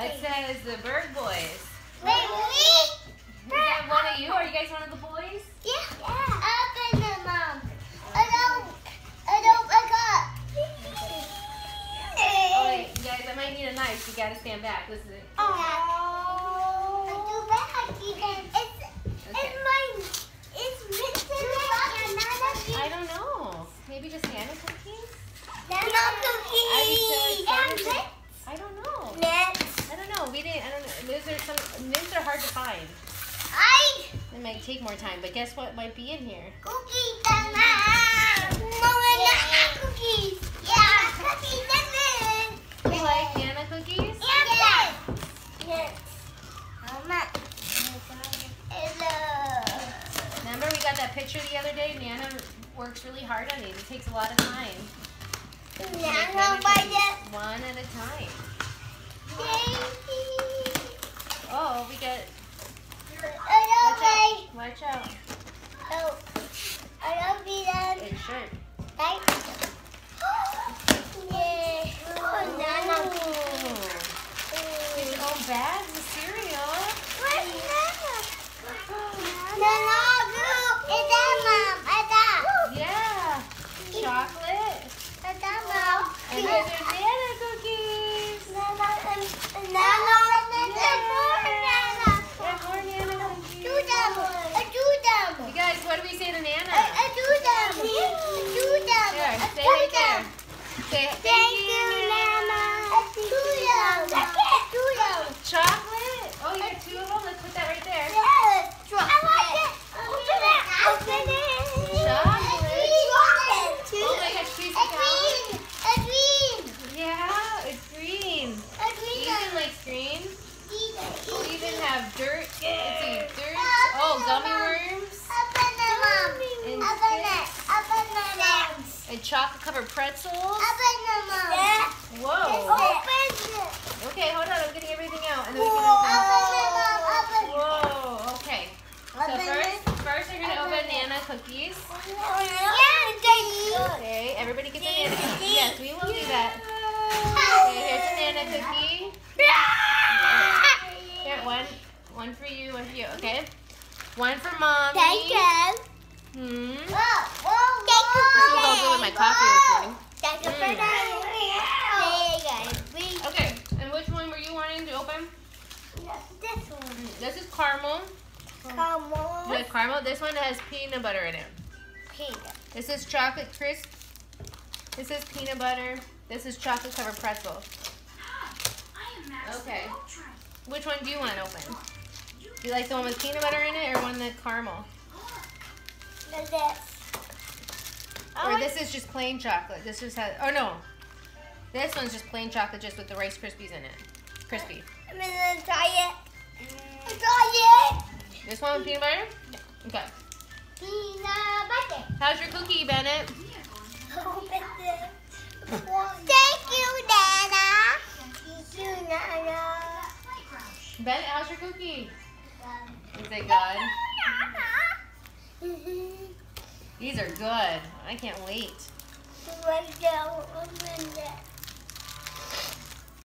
It says the Berg Boys. Wait, wait. Is that one of you? Are you guys one of the boys? Yeah. yeah. Open it, Mom. I don't. I don't. I Oh, wait, you guys, I might need a knife. You gotta stand back. It. Oh. Too bad. It's. It's Okay. mine. It's written like I don't know. Maybe just Nana cookies? Nana cookies. I'm so And I don't know. next. I don't know. We didn't. I don't know. Those are some. Those are hard to find. I It might take more time, but guess what might be in here? cookies. Nana. Mama, cookies. Yeah, cookies. Nana. You like Nana cookies? Yes. Yes. Mama. Hello. Remember we got that picture the other day? Nana works really hard on these. It takes a lot of time. Nana, One at a time. Oh, we get. Watch out. Oh, I love you then. It's shirt. Right? Yeah. Oh, Nana. Ooh. Get your own bag que chocolate covered pretzels. Open it, Mom. Whoa. Open it. Okay, hold on. I'm getting everything out. And then we Open can open. Open it. Whoa. Okay. So first, first we're gonna open Nana cookies. Yeah, Daddy. Okay, everybody gets a Nana cookie. Yes, we will do that. Okay, here's a Nana cookie. Here, one, one for you, one for you. Okay. One for mommy. Thank you. Hmm. This will go good with my coffee this morning. Thank you for. Okay, and which one were you wanting to open? This one. This is caramel. On. With caramel. This one has peanut butter in it. Peanut. This is chocolate crisp. This is peanut butter. This is chocolate covered pretzel. Okay. Which one do you want to open? Do you like the one with peanut butter in it or one with caramel? Look Oh, this. Or this is just plain chocolate. This just has, oh no. This one's just plain chocolate just with the Rice Krispies in it. Crispy. I'm gonna try it. Try it. This one with peanut butter? Okay. Peanut butter. How's your cookie, Bennett? Thank you, Nana. Thank you, Nana. Bennett, how's your cookie? Um, is it good? Nana. These are good. I can't wait.